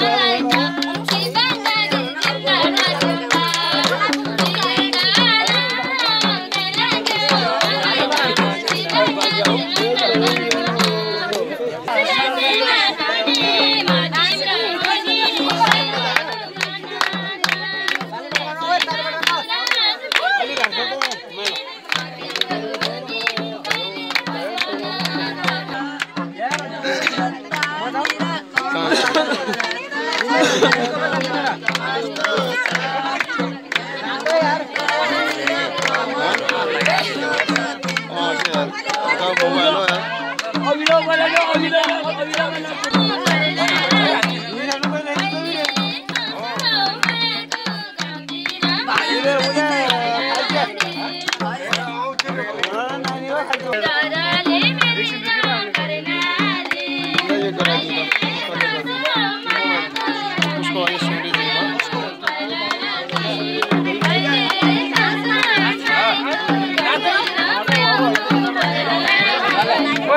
来来 Oh,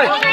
All right.